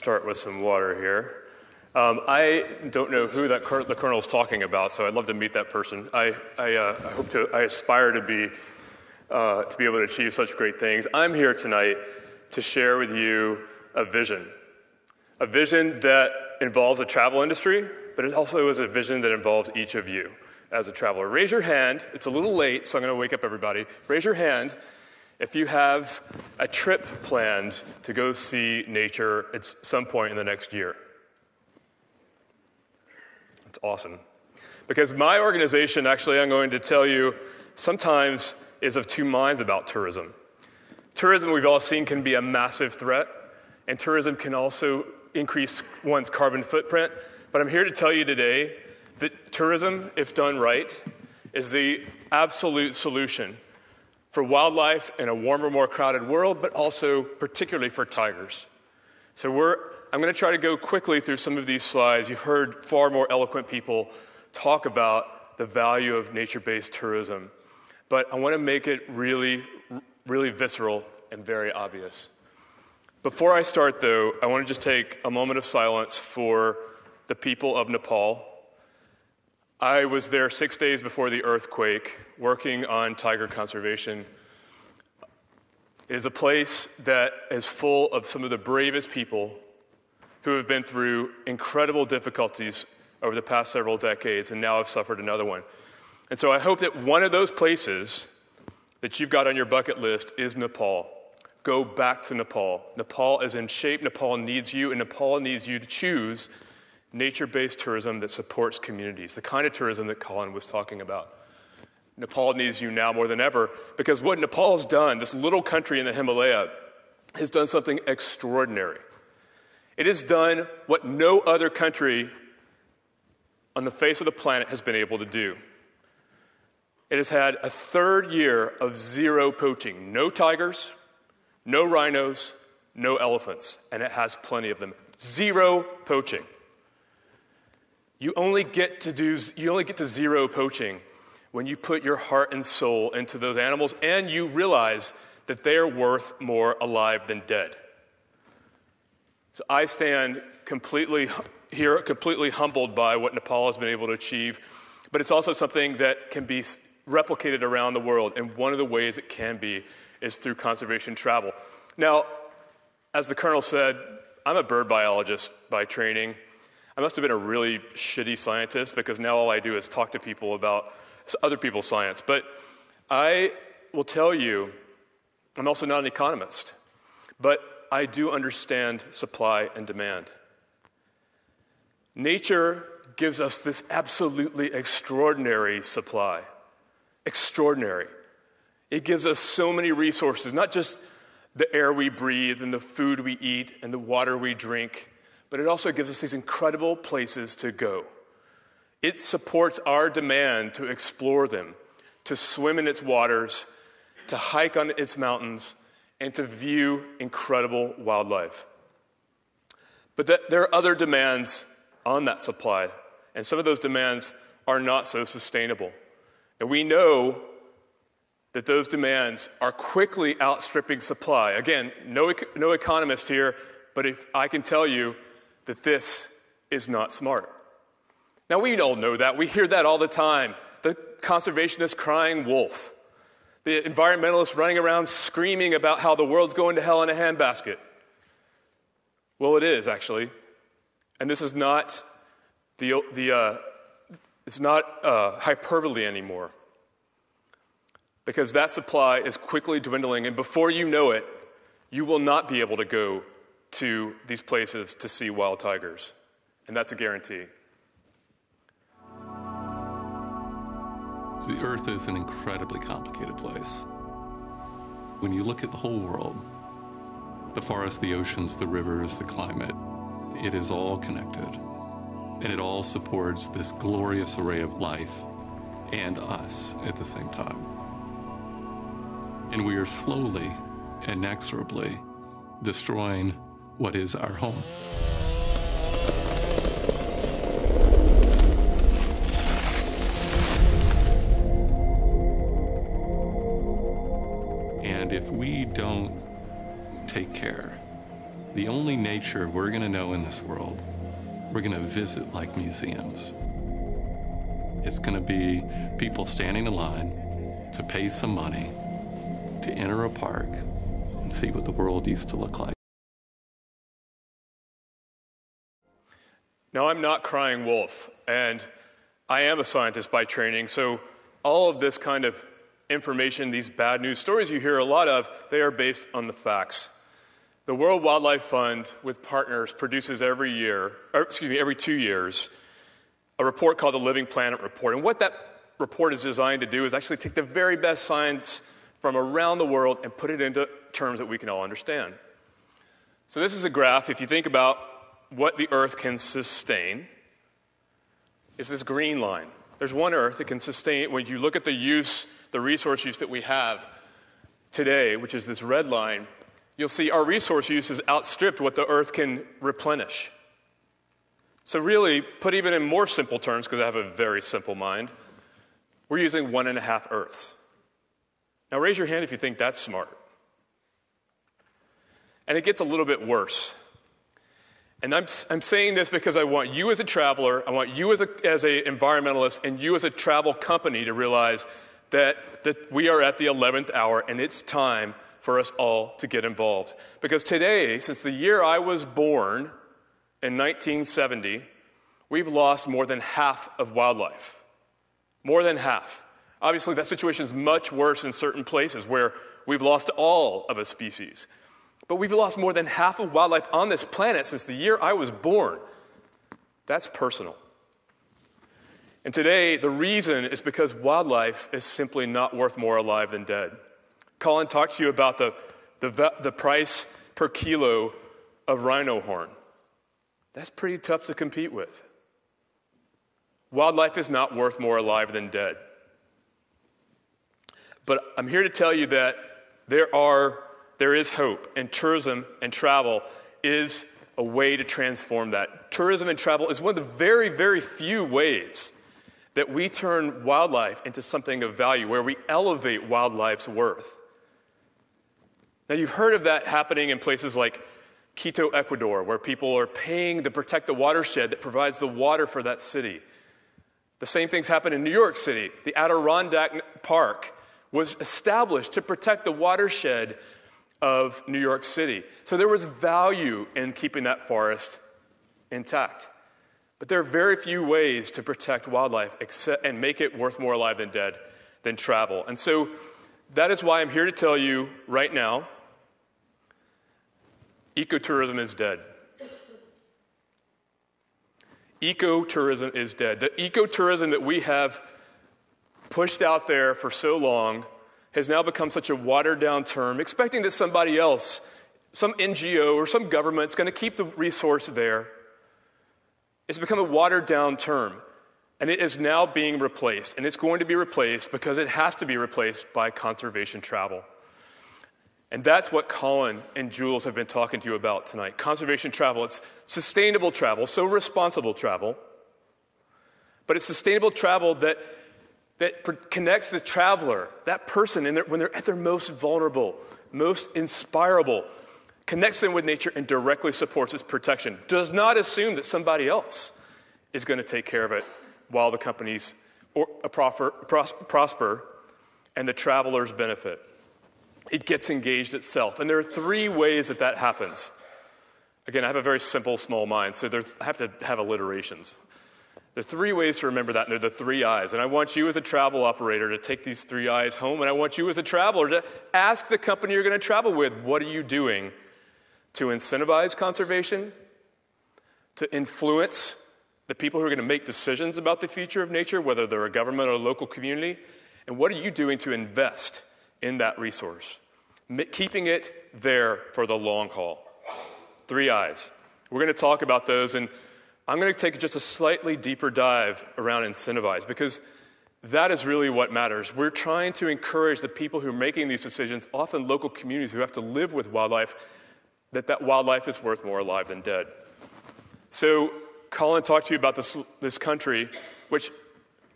start with some water here. Um, I don't know who that cur- the colonel's talking about, so I'd love to meet that person. I, I, uh, I hope to, I aspire to be, uh, to be able to achieve such great things. I'm here tonight to share with you a vision, a vision that involves a travel industry, but it also is a vision that involves each of you as a traveler. Raise your hand. It's a little late, so I'm going to wake up everybody. Raise your hand if you have a trip planned to go see nature at some point in the next year. It's awesome. Because my organization, actually, I'm going to tell you, sometimes is of two minds about tourism. Tourism, we've all seen, can be a massive threat, and tourism can also increase one's carbon footprint. But I'm here to tell you today that tourism, if done right, is the absolute solution for wildlife in a warmer, more crowded world, but also particularly for tigers. So we're I'm going to try to go quickly through some of these slides. You've heard far more eloquent people talk about the value of nature based tourism, but I want to make it really, really visceral and very obvious. Before I start, though, I want to just take a moment of silence for the people of Nepal. I was there six days before the earthquake working on tiger conservation. It is a place that is full of some of the bravest people who have been through incredible difficulties over the past several decades and now have suffered another one. And so I hope that one of those places that you've got on your bucket list is Nepal. Go back to Nepal. Nepal is in shape. Nepal needs you, and Nepal needs you to choose nature based tourism that supports communities, the kind of tourism that Colin was talking about. Nepal needs you now more than ever because what Nepal has done, this little country in the Himalaya, has done something extraordinary. It has done what no other country on the face of the planet has been able to do. It has had a third year of zero poaching no tigers, no rhinos, no elephants, and it has plenty of them. Zero poaching. You only get to do you only get to zero poaching when you put your heart and soul into those animals and you realize that they are worth more alive than dead. So I stand completely here, completely humbled by what Nepal has been able to achieve, but it's also something that can be replicated around the world. And one of the ways it can be is through conservation travel. Now, as the colonel said, I'm a bird biologist by training. I must have been a really shitty scientist because now all I do is talk to people about other people's science. But I will tell you, I'm also not an economist. But I do understand supply and demand. Nature gives us this absolutely extraordinary supply. Extraordinary. It gives us so many resources, not just the air we breathe and the food we eat and the water we drink, but it also gives us these incredible places to go. It supports our demand to explore them, to swim in its waters, to hike on its mountains, and to view incredible wildlife. But there are other demands on that supply, and some of those demands are not so sustainable. And we know that those demands are quickly outstripping supply. Again, no, no economist here, but if I can tell you that this is not smart. Now, we all know that. We hear that all the time. The conservationist crying wolf the environmentalists running around screaming about how the world's going to hell in a handbasket. Well, it is actually, and this is not the the uh, it's not uh, hyperbole anymore, because that supply is quickly dwindling, and before you know it, you will not be able to go to these places to see wild tigers, and that's a guarantee. The Earth is an incredibly complicated place. When you look at the whole world, the forests, the oceans, the rivers, the climate, it is all connected. And it all supports this glorious array of life and us at the same time. And we are slowly, inexorably destroying what is our home. And if we don't take care, The only nature we're going to know in this world, we're going to visit like museums. It's going to be people standing in line to pay some money to enter a park and see what the world used to look like. Now, I'm not crying wolf, and I am a scientist by training, so all of this kind of information, these bad news stories you hear a lot of, they are based on the facts. The World Wildlife Fund, with partners, produces every year, or excuse me, every two years, a report called the Living Planet Report. And what that report is designed to do is actually take the very best science from around the world and put it into terms that we can all understand. So, this is a graph. If you think about what the Earth can sustain, is this green line. There's one Earth that can sustain, when you look at the use, the resource use that we have today, which is this red line, you'll see our resource use has outstripped what the Earth can replenish. So, really, put even in more simple terms, because I have a very simple mind, we're using one and a half Earths. Now, raise your hand if you think that's smart. And it gets a little bit worse. And I'm, I'm saying this because I want you as a traveler, I want you as an as a environmentalist, and you as a travel company to realize that, that we are at the 11th hour and it's time for us all to get involved. Because today, since the year I was born in 1970, we've lost more than half of wildlife. More than half. Obviously, that situation is much worse in certain places where we've lost all of a species. But we've lost more than half of wildlife on this planet since the year I was born. That's personal. And today, the reason is because wildlife is simply not worth more alive than dead. Colin talked to you about the, the, the price per kilo of rhino horn. That's pretty tough to compete with. Wildlife is not worth more alive than dead. But I'm here to tell you that there, are, there is hope, and tourism and travel is a way to transform that. Tourism and travel is one of the very, very few ways that we turn wildlife into something of value, where we elevate wildlife's worth. Now, you've heard of that happening in places like Quito, Ecuador, where people are paying to protect the watershed that provides the water for that city. The same things happen in New York City. The Adirondack Park was established to protect the watershed of New York City. So there was value in keeping that forest intact. But there are very few ways to protect wildlife except, and make it worth more alive than dead than travel. And so that is why I'm here to tell you right now ecotourism is dead. Ecotourism is dead. The ecotourism that we have pushed out there for so long has now become such a watered down term, expecting that somebody else, some NGO or some government, is going to keep the resource there. It's become a watered down term. And it is now being replaced. And it's going to be replaced because it has to be replaced by conservation travel. And that's what Colin and Jules have been talking to you about tonight. Conservation travel. It's sustainable travel, so responsible travel. But it's sustainable travel that that connects the traveler, that person, their, when they're at their most vulnerable, most inspirable, connects them with nature and directly supports its protection. Does not assume that somebody else is going to take care of it while the companies or, uh, prosper, prosper and the travelers benefit. It gets engaged itself. And there are three ways that that happens. Again, I have a very simple, small mind, so I have to have alliterations. There are three ways to remember that, and they're the three eyes. And I want you as a travel operator to take these three eyes home, and I want you as a traveler to ask the company you're going to travel with, what are you doing to incentivize conservation, to influence the people who are going to make decisions about the future of nature, whether they're a government or a local community, and what are you doing to invest in that resource, keeping it there for the long haul? Three eyes. We're going to talk about those and I'm going to take just a slightly deeper dive around incentivize because that is really what matters. We're trying to encourage the people who are making these decisions, often local communities who have to live with wildlife, that that wildlife is worth more alive than dead. So, Colin talked to you about this, this country, which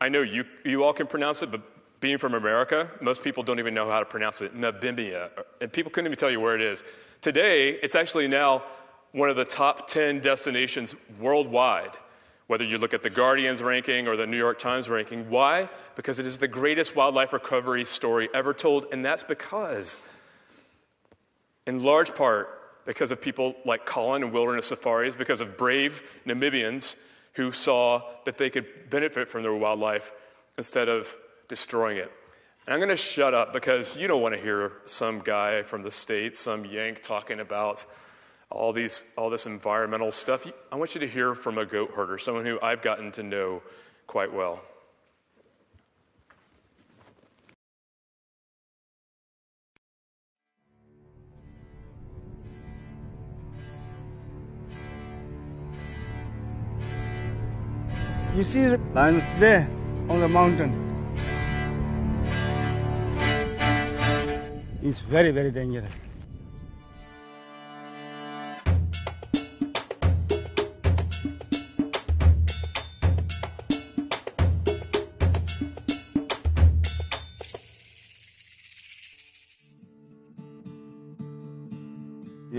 I know you, you all can pronounce it, but being from America, most people don't even know how to pronounce it, Namibia. And people couldn't even tell you where it is. Today, it's actually now one of the top 10 destinations worldwide, whether you look at the Guardian's ranking or the New York Times ranking. Why? Because it is the greatest wildlife recovery story ever told, and that's because, in large part, because of people like Colin and Wilderness Safaris, because of brave Namibians who saw that they could benefit from their wildlife instead of destroying it. And I'm going to shut up because you don't want to hear some guy from the States, some Yank, talking about all, these, all this environmental stuff. I want you to hear from a goat herder, someone who I've gotten to know quite well. You see the lions there on the mountain. It's very, very dangerous.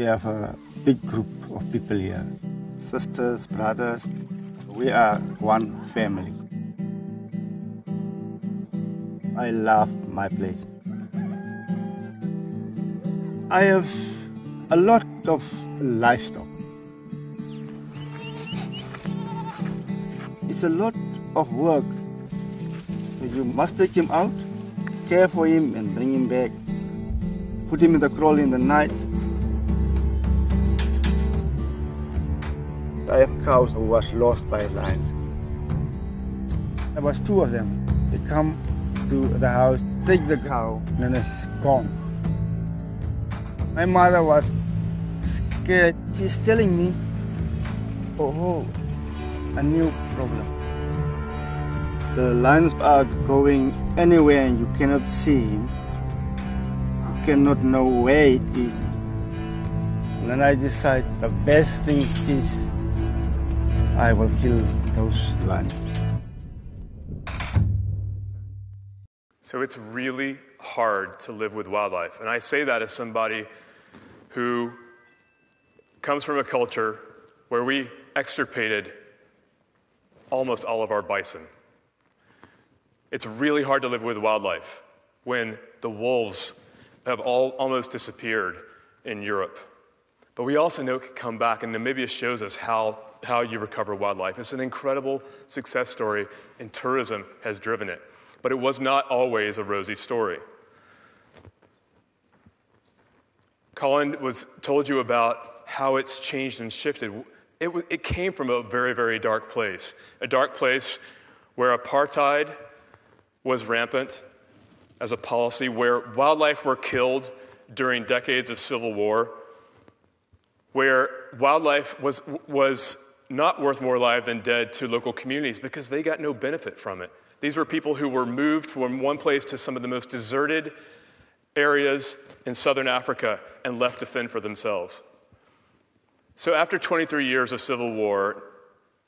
We have a big group of people here sisters, brothers, we are one family. I love my place. I have a lot of livestock. It's a lot of work. You must take him out, care for him, and bring him back. Put him in the kraal in the night, I have cows who was lost by lions. There was two of them. They come to the house, take the cow, and it's gone. My mother was scared. She's telling me, oh, a new problem. The lions are going anywhere and you cannot see him. You cannot know where it is. And then I decide the best thing is I will kill those lions. So it's really hard to live with wildlife. And I say that as somebody who comes from a culture where we extirpated almost all of our bison. It's really hard to live with wildlife when the wolves have all almost disappeared in Europe. But we also know it can come back, and Namibia shows us how how you recover wildlife. It's an incredible success story, and tourism has driven it. But it was not always a rosy story. Colin was told you about how it's changed and shifted. It, it came from a very, very dark place, a dark place where apartheid was rampant as a policy, where wildlife were killed during decades of civil war, where wildlife was, was not worth more alive than dead to local communities because they got no benefit from it. These were people who were moved from one place to some of the most deserted areas in southern Africa and left to fend for themselves. So, after 23 years of civil war,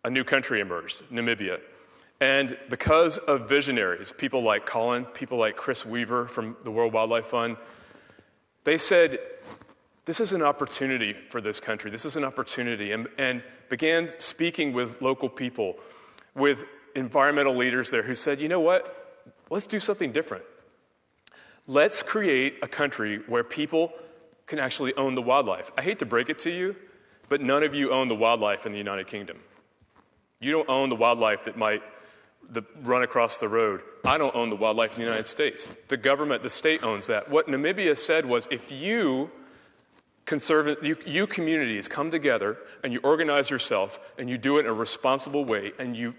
a new country emerged, Namibia. And because of visionaries, people like Colin, people like Chris Weaver from the World Wildlife Fund, they said, This is an opportunity for this country. This is an opportunity. And, and began speaking with local people, with environmental leaders there who said, you know what? Let's do something different. Let's create a country where people can actually own the wildlife. I hate to break it to you, but none of you own the wildlife in the United Kingdom. You don't own the wildlife that might the, run across the road. I don't own the wildlife in the United States. The government, the state owns that. What Namibia said was if you you, you communities come together and you organize yourself and you do it in a responsible way and you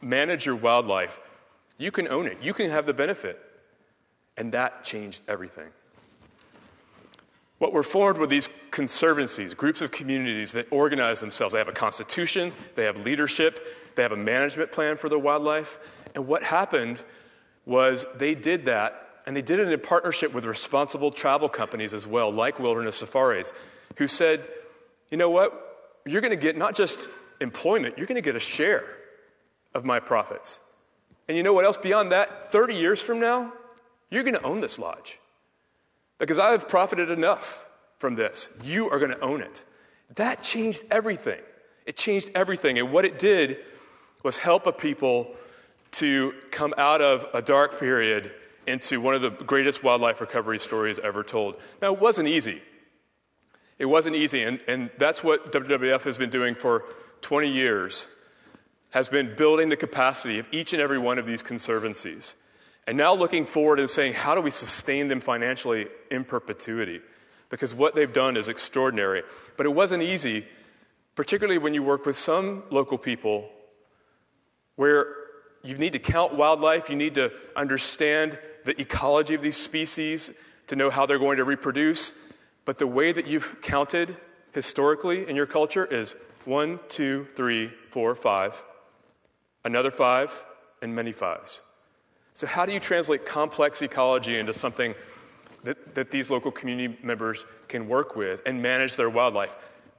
manage your wildlife, you can own it. You can have the benefit. And that changed everything. What were formed were these conservancies, groups of communities that organize themselves. They have a constitution, they have leadership, they have a management plan for their wildlife. And what happened was they did that and they did it in partnership with responsible travel companies as well, like Wilderness Safaris, who said, you know what? You're going to get not just employment, you're going to get a share of my profits. And you know what else? Beyond that, 30 years from now, you're going to own this lodge. Because I have profited enough from this. You are going to own it. That changed everything. It changed everything. And what it did was help a people to come out of a dark period into one of the greatest wildlife recovery stories ever told. Now, it wasn't easy. It wasn't easy, and, and that's what WWF has been doing for 20 years, has been building the capacity of each and every one of these conservancies. And now looking forward and saying, how do we sustain them financially in perpetuity? Because what they've done is extraordinary. But it wasn't easy, particularly when you work with some local people where you need to count wildlife, you need to understand the ecology of these species to know how they're going to reproduce. But the way that you've counted historically in your culture is one, two, three, four, five, another five, and many fives. So, how do you translate complex ecology into something that, that these local community members can work with and manage their wildlife?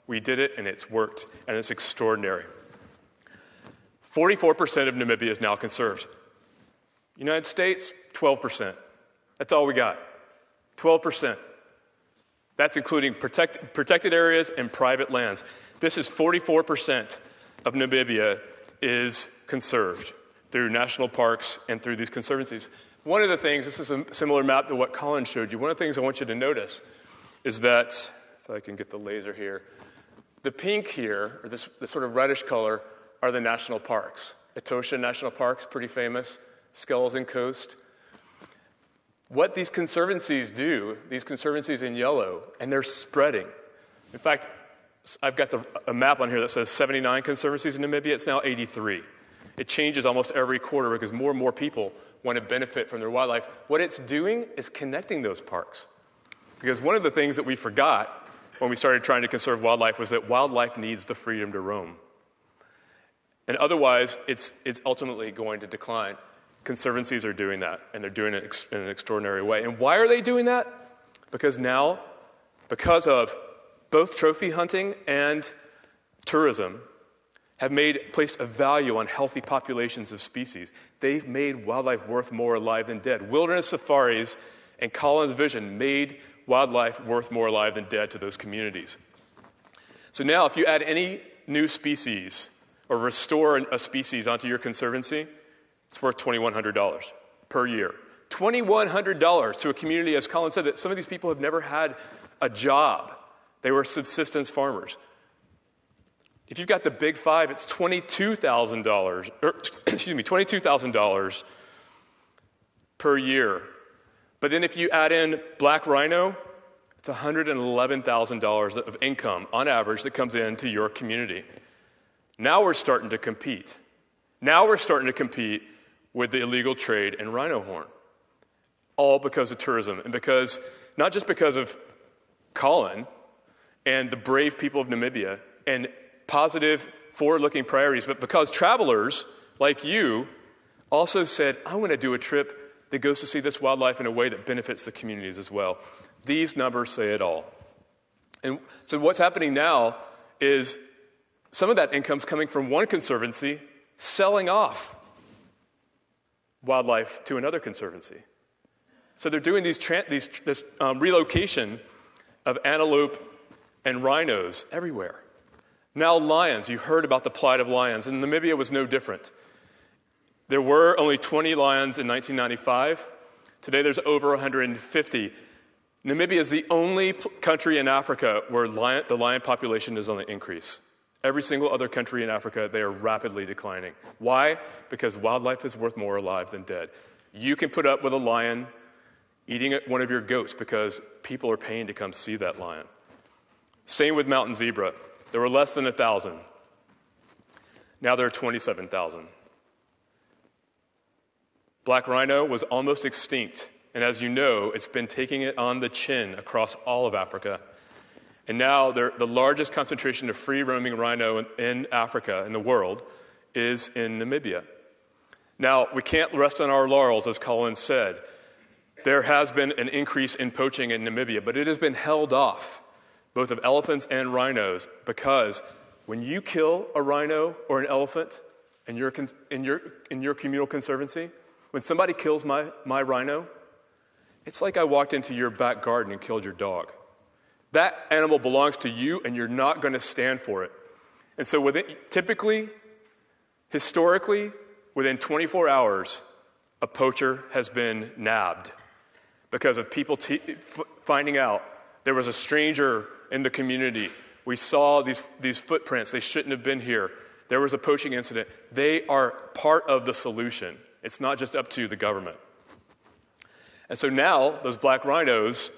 We did it and it's worked, and it's extraordinary. 44% of Namibia is now conserved. United States, 12%. That's all we got. 12%. That's including protect, protected areas and private lands. This is 44% of Namibia is conserved through national parks and through these conservancies. One of the things, this is a similar map to what Colin showed you. One of the things I want you to notice is that, if I can get the laser here, the pink here, or this, this sort of reddish color, are the national parks. Etosha National Park is pretty famous, Skeleton Coast, what these conservancies do, these conservancies in yellow, and they're spreading. In fact, I've got the, a map on here that says 79 conservancies in Namibia. It's now 83. It changes almost every quarter because more and more people want to benefit from their wildlife. What it's doing is connecting those parks. Because one of the things that we forgot when we started trying to conserve wildlife was that wildlife needs the freedom to roam. And otherwise, it's, it's ultimately going to decline. Conservancies are doing that, and they're doing it in an extraordinary way. And why are they doing that? Because now, because of both trophy hunting and tourism, have made placed a value on healthy populations of species. They've made wildlife worth more alive than dead. Wilderness safaris and Colin's vision made wildlife worth more alive than dead to those communities. So now, if you add any new species or restore a species onto your conservancy, it's worth $2,100 per year. $2,100 to a community, as Colin said, that some of these people have never had a job. They were subsistence farmers. If you've got the big five, it's $22,000, er, excuse me, $22,000 per year. But then if you add in black rhino, it's $111,000 of income on average that comes into your community. Now we're starting to compete. Now we're starting to compete with the illegal trade in rhino horn. All because of tourism, and because, not just because of Colin and the brave people of Namibia and positive, forward looking priorities, but because travelers like you also said, I want to do a trip that goes to see this wildlife in a way that benefits the communities as well. These numbers say it all. And so, what's happening now is some of that income's coming from one conservancy selling off wildlife to another conservancy. So they're doing these, tra- these this um, relocation of antelope and rhinos everywhere. Now, lions, you heard about the plight of lions, and Namibia was no different. There were only 20 lions in 1995. Today, there's over 150. Namibia is the only country in Africa where lion, the lion population is on the increase. Every single other country in Africa, they are rapidly declining. Why? Because wildlife is worth more alive than dead. You can put up with a lion eating one of your goats because people are paying to come see that lion. Same with mountain zebra. There were less than a 1,000. Now there are 27,000. Black rhino was almost extinct, and as you know, it's been taking it on the chin across all of Africa. And now the largest concentration of free roaming rhino in, in Africa, in the world, is in Namibia. Now, we can't rest on our laurels, as Colin said. There has been an increase in poaching in Namibia, but it has been held off, both of elephants and rhinos, because when you kill a rhino or an elephant in your, in your, in your communal conservancy, when somebody kills my, my rhino, it's like I walked into your back garden and killed your dog. That animal belongs to you, and you're not going to stand for it. And so, within, typically, historically, within 24 hours, a poacher has been nabbed because of people t- finding out there was a stranger in the community. We saw these, these footprints, they shouldn't have been here. There was a poaching incident. They are part of the solution. It's not just up to the government. And so now those black rhinos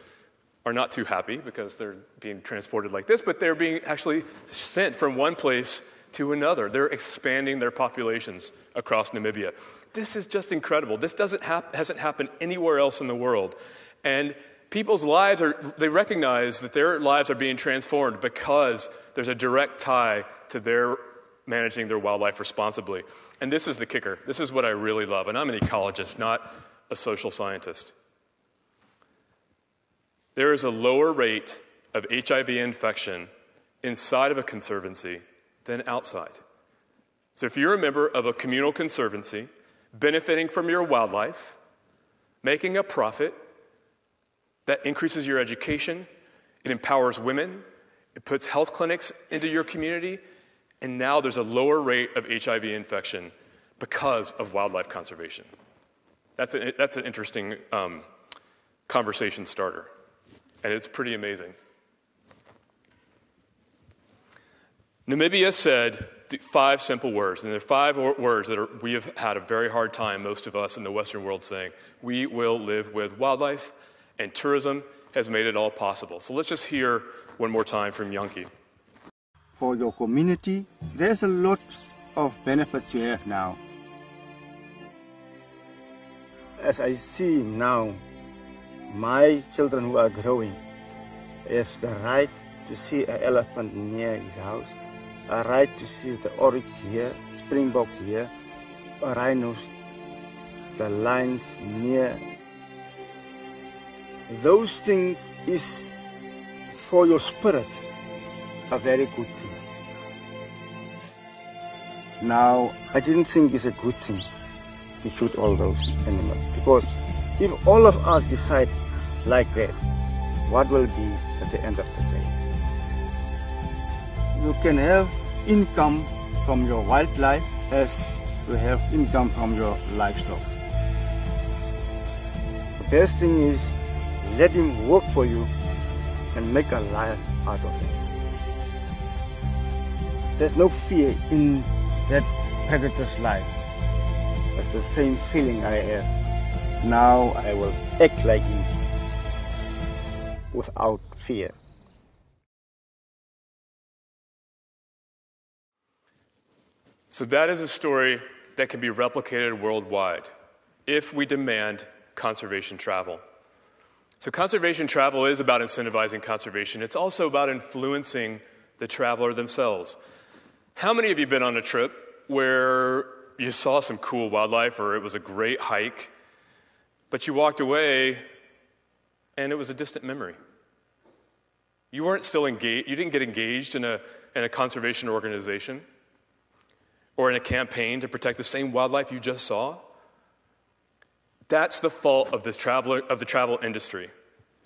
are not too happy because they're being transported like this, but they're being actually sent from one place to another. They're expanding their populations across Namibia. This is just incredible. This doesn't hap- hasn't happened anywhere else in the world. And people's lives are, they recognize that their lives are being transformed because there's a direct tie to their managing their wildlife responsibly. And this is the kicker. This is what I really love. And I'm an ecologist, not a social scientist. There is a lower rate of HIV infection inside of a conservancy than outside. So if you're a member of a communal conservancy, benefiting from your wildlife, making a profit, that increases your education, it empowers women, it puts health clinics into your community, and now there's a lower rate of HIV infection because of wildlife conservation. That's, a, that's an interesting um, conversation starter, and it's pretty amazing. Namibia said five simple words, and they're five words that are, we have had a very hard time, most of us in the Western world, saying. We will live with wildlife, and tourism has made it all possible. So let's just hear one more time from Yanki. For your community, there's a lot of benefits you have now. As I see now, my children who are growing have the right to see an elephant near his house a right to see the oryx here, springboks here, rhinos, the lions near. Those things is for your spirit a very good thing. Now, I didn't think it's a good thing to shoot all those animals because if all of us decide like that, what will be at the end of the day? you can have income from your wildlife as you have income from your livestock. The best thing is let him work for you and make a life out of it. There's no fear in that predator's life. That's the same feeling I have. Now I will act like him without fear. So, that is a story that can be replicated worldwide if we demand conservation travel. So, conservation travel is about incentivizing conservation, it's also about influencing the traveler themselves. How many of you been on a trip where you saw some cool wildlife or it was a great hike, but you walked away and it was a distant memory? You weren't still engaged, you didn't get engaged in a, in a conservation organization or in a campaign to protect the same wildlife you just saw. That's the fault of the, traveler, of the travel industry.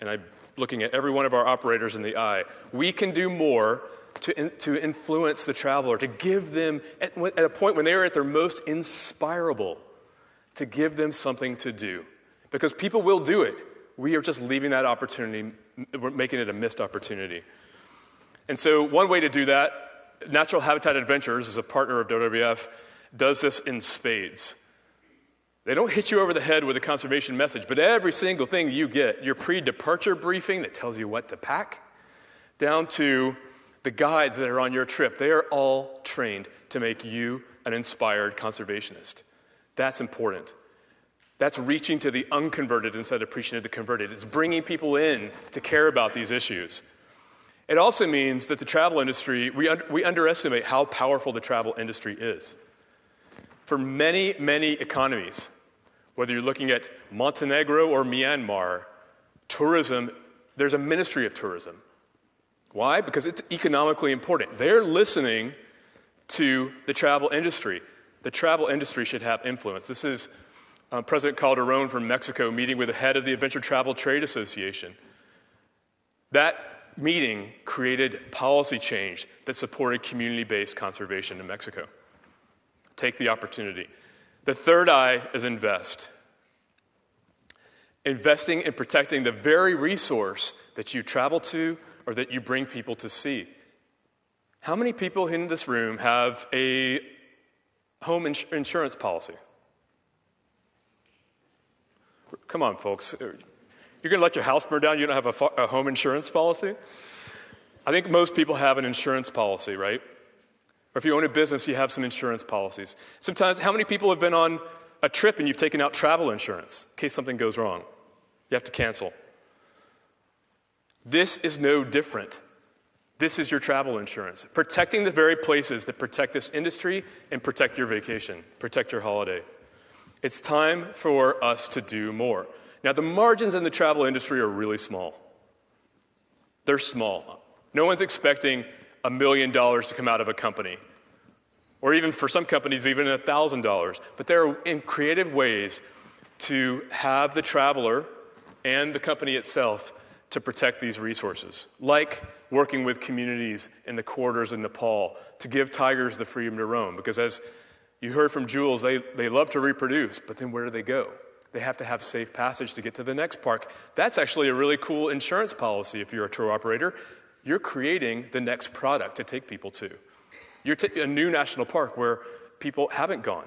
And I'm looking at every one of our operators in the eye. We can do more to, in, to influence the traveler, to give them, at, at a point when they are at their most inspirable, to give them something to do. Because people will do it. We are just leaving that opportunity, we're making it a missed opportunity. And so, one way to do that Natural Habitat Adventures, as a partner of WWF, does this in spades. They don't hit you over the head with a conservation message, but every single thing you get, your pre departure briefing that tells you what to pack, down to the guides that are on your trip, they are all trained to make you an inspired conservationist. That's important. That's reaching to the unconverted instead of preaching to the converted. It's bringing people in to care about these issues. It also means that the travel industry, we, un- we underestimate how powerful the travel industry is. For many, many economies, whether you're looking at Montenegro or Myanmar, tourism, there's a ministry of tourism. Why? Because it's economically important. They're listening to the travel industry. The travel industry should have influence. This is uh, President Calderon from Mexico meeting with the head of the Adventure Travel Trade Association. That meeting created policy change that supported community based conservation in Mexico. Take the opportunity. The third I is invest. Investing in protecting the very resource that you travel to or that you bring people to see. How many people in this room have a home ins- insurance policy? Come on, folks. Uh, you're going to let your house burn down, you don't have a, a home insurance policy? I think most people have an insurance policy, right? Or if you own a business, you have some insurance policies. Sometimes, how many people have been on a trip and you've taken out travel insurance in case something goes wrong? You have to cancel. This is no different. This is your travel insurance, protecting the very places that protect this industry and protect your vacation, protect your holiday. It's time for us to do more. Now, the margins in the travel industry are really small. They're small. No one's expecting a million dollars to come out of a company, or even for some companies, even a thousand dollars. But there are in creative ways to have the traveler and the company itself to protect these resources, like working with communities in the corridors in Nepal to give tigers the freedom to roam. Because as you heard from Jules, they, they love to reproduce, but then where do they go? They have to have safe passage to get to the next park. That's actually a really cool insurance policy if you're a tour operator. You're creating the next product to take people to. You're t- a new national park where people haven't gone.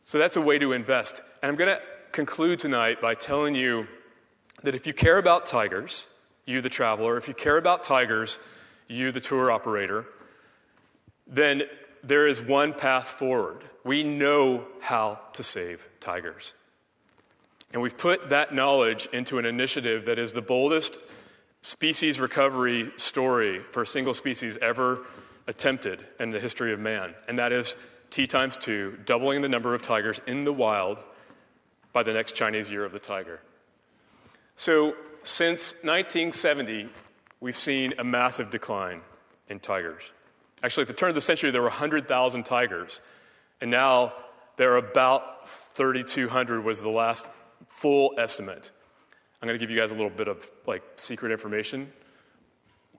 So that's a way to invest. And I'm going to conclude tonight by telling you that if you care about tigers, you the traveler, if you care about tigers, you the tour operator, then there is one path forward. We know how to save tigers. And we've put that knowledge into an initiative that is the boldest species recovery story for a single species ever attempted in the history of man. And that is T times two, doubling the number of tigers in the wild by the next Chinese year of the tiger. So, since 1970, we've seen a massive decline in tigers. Actually, at the turn of the century, there were 100,000 tigers, and now there are about 3,200 was the last full estimate. I'm going to give you guys a little bit of like secret information.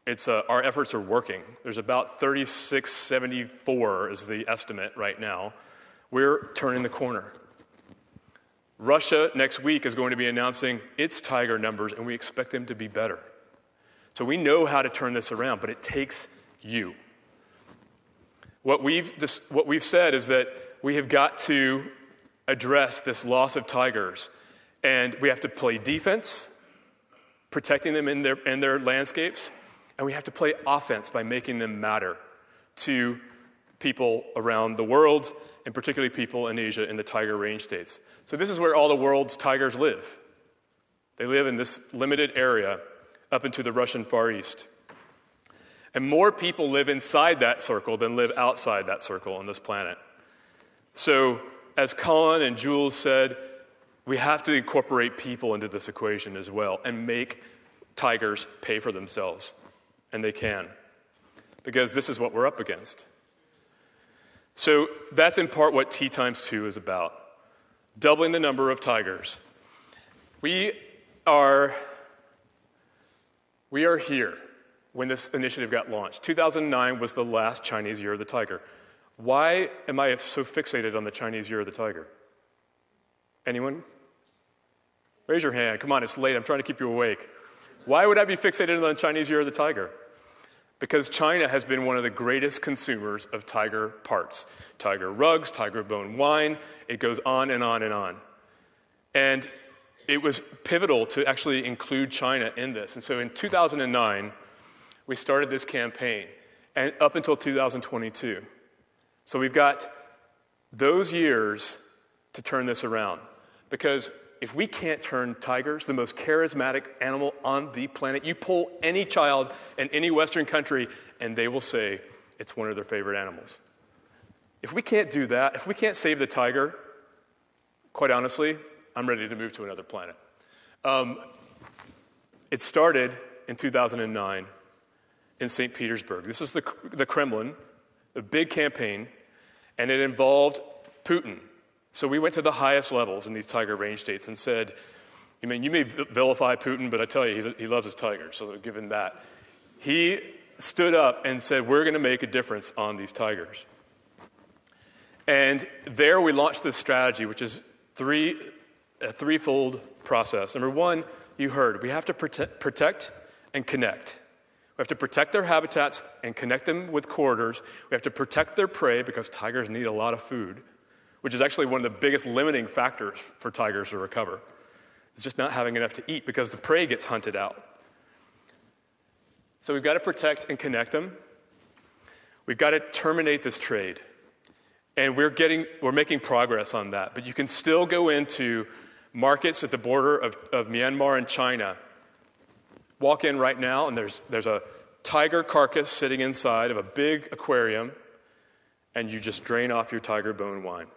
It's uh, our efforts are working. There's about 3674 is the estimate right now. We're turning the corner. Russia next week is going to be announcing its tiger numbers, and we expect them to be better. So we know how to turn this around, but it takes you. What we've, what we've said is that we have got to address this loss of tigers, and we have to play defense, protecting them in their, in their landscapes, and we have to play offense by making them matter to people around the world, and particularly people in Asia in the tiger range states. So, this is where all the world's tigers live. They live in this limited area up into the Russian Far East. And more people live inside that circle than live outside that circle on this planet. So, as Colin and Jules said, we have to incorporate people into this equation as well and make tigers pay for themselves. And they can. Because this is what we're up against. So, that's in part what T times two is about doubling the number of tigers. We are, we are here when this initiative got launched. 2009 was the last Chinese Year of the Tiger. Why am I so fixated on the Chinese Year of the Tiger? Anyone? Raise your hand. Come on, it's late. I'm trying to keep you awake. Why would I be fixated on the Chinese Year of the Tiger? Because China has been one of the greatest consumers of tiger parts tiger rugs, tiger bone wine. It goes on and on and on. And it was pivotal to actually include China in this. And so in 2009, we started this campaign, and up until 2022. So we've got those years to turn this around. Because if we can't turn tigers, the most charismatic animal on the planet, you pull any child in any Western country and they will say it's one of their favorite animals. If we can't do that, if we can't save the tiger, quite honestly, I'm ready to move to another planet. Um, it started in 2009 in St. Petersburg. This is the, the Kremlin, a big campaign, and it involved Putin, so we went to the highest levels in these tiger range states and said, I mean, you may vilify Putin, but I tell you, he loves his tigers, so given that. He stood up and said, We're going to make a difference on these tigers. And there we launched this strategy, which is three, a threefold process. Number one, you heard, we have to protect, protect and connect. We have to protect their habitats and connect them with corridors. We have to protect their prey because tigers need a lot of food, which is actually one of the biggest limiting factors for tigers to recover. It's just not having enough to eat because the prey gets hunted out. So we've got to protect and connect them. We've got to terminate this trade. And we're getting we're making progress on that. But you can still go into markets at the border of, of Myanmar and China. Walk in right now, and there's there's a tiger carcass sitting inside of a big aquarium, and you just drain off your tiger bone wine.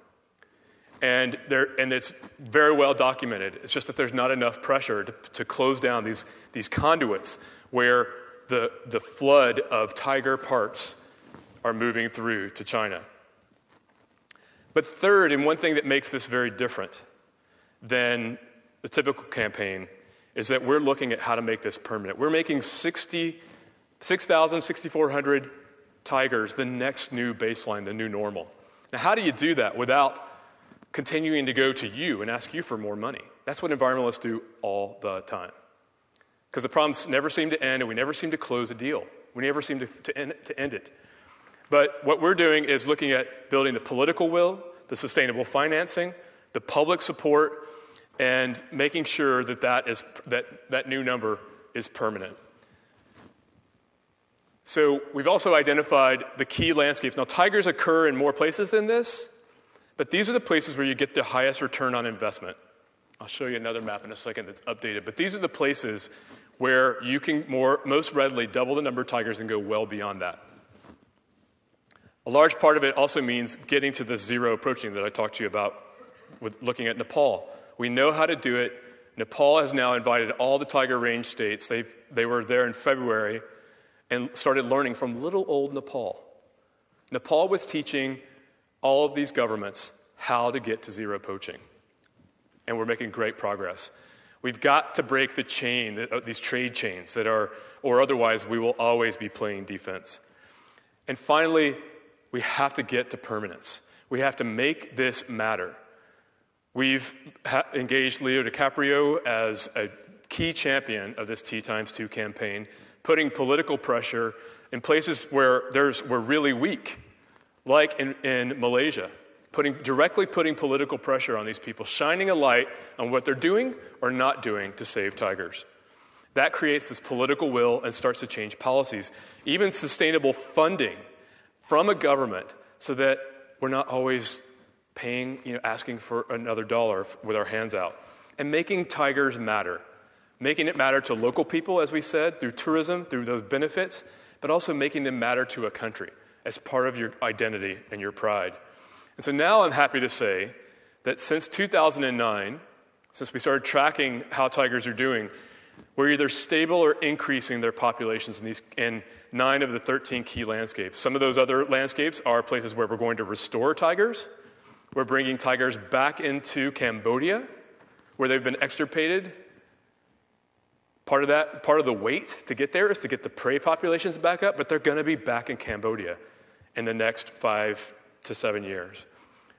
And, there, and it's very well documented. It's just that there's not enough pressure to, to close down these, these conduits where the, the flood of tiger parts are moving through to China. But third, and one thing that makes this very different than the typical campaign, is that we're looking at how to make this permanent. We're making 60, 6,000, 6,400 tigers the next new baseline, the new normal. Now, how do you do that without continuing to go to you and ask you for more money. That's what environmentalists do all the time. Because the problems never seem to end and we never seem to close a deal. We never seem to, to, end, to end it. But what we're doing is looking at building the political will, the sustainable financing, the public support, and making sure that that, is, that, that new number is permanent. So we've also identified the key landscapes. Now, tigers occur in more places than this, but these are the places where you get the highest return on investment. I'll show you another map in a second that's updated, but these are the places where you can more, most readily double the number of tigers and go well beyond that. A large part of it also means getting to the zero poaching that I talked to you about with looking at Nepal. We know how to do it. Nepal has now invited all the tiger range states. they they were there in February and started learning from little old Nepal. Nepal was teaching all of these governments how to get to zero poaching. And we're making great progress. We've got to break the chain, uh, these trade chains that are, or otherwise we will always be playing defense. And finally, we have to get to permanence. We have to make this matter. We've ha- engaged Leo DiCaprio as a key champion of this T times 2 campaign, putting political pressure in places where there's, we're really weak like in, in Malaysia, putting, directly putting political pressure on these people, shining a light on what they're doing or not doing to save tigers. That creates this political will and starts to change policies, even sustainable funding from a government so that we're not always paying, you know, asking for another dollar with our hands out. And making tigers matter. Making it matter to local people, as we said, through tourism, through those benefits, but also making them matter to a country as part of your identity and your pride. And so now I'm happy to say that since 2009, since we started tracking how tigers are doing, we're either stable or increasing their populations in, these, in nine of the 13 key landscapes. Some of those other landscapes are places where we're going to restore tigers. We're bringing tigers back into Cambodia, where they've been extirpated. Part of that, part of the wait to get there is to get the prey populations back up, but they're going to be back in Cambodia in the next five to seven years.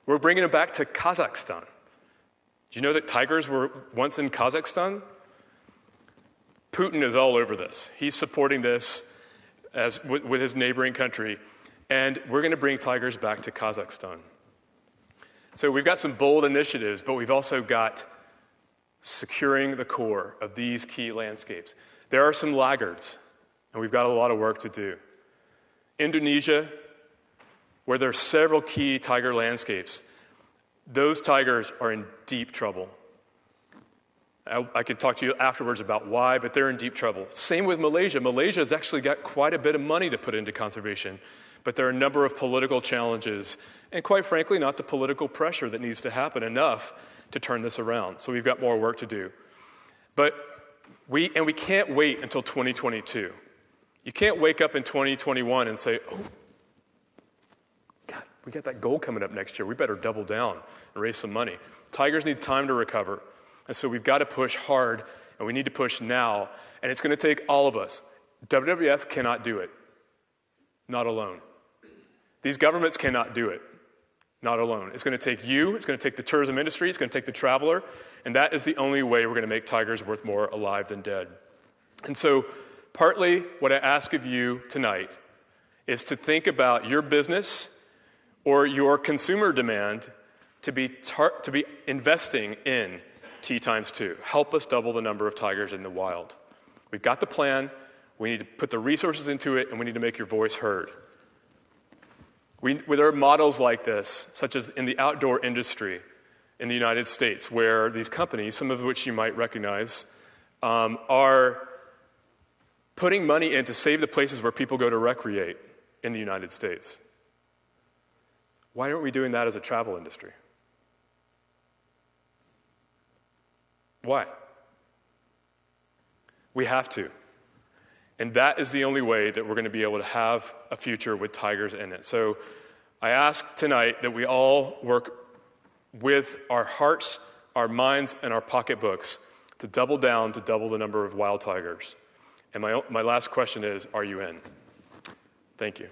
We're bringing them back to Kazakhstan. Do you know that tigers were once in Kazakhstan? Putin is all over this. He's supporting this as, with, with his neighboring country, and we're going to bring tigers back to Kazakhstan. So we've got some bold initiatives, but we've also got securing the core of these key landscapes. There are some laggards, and we've got a lot of work to do. Indonesia where there are several key tiger landscapes, those tigers are in deep trouble. I, I could talk to you afterwards about why, but they're in deep trouble. Same with Malaysia. Malaysia has actually got quite a bit of money to put into conservation, but there are a number of political challenges, and quite frankly, not the political pressure that needs to happen enough to turn this around. So we've got more work to do. But we, and we can't wait until 2022. You can't wake up in 2021 and say, oh, God, we got that goal coming up next year. We better double down and raise some money. Tigers need time to recover. And so we've got to push hard, and we need to push now. And it's going to take all of us. WWF cannot do it, not alone. These governments cannot do it, not alone. It's going to take you, it's going to take the tourism industry, it's going to take the traveler, and that is the only way we're going to make tigers worth more alive than dead. And so, partly what I ask of you tonight is to think about your business or your consumer demand to be, tar- to be investing in T times two. Help us double the number of tigers in the wild. We've got the plan, we need to put the resources into it, and we need to make your voice heard. We, there are models like this, such as in the outdoor industry in the United States, where these companies, some of which you might recognize, um, are putting money in to save the places where people go to recreate in the United States. Why aren't we doing that as a travel industry? Why? We have to. And that is the only way that we're going to be able to have a future with tigers in it. So I ask tonight that we all work with our hearts, our minds, and our pocketbooks to double down to double the number of wild tigers. And my, my last question is Are you in? Thank you.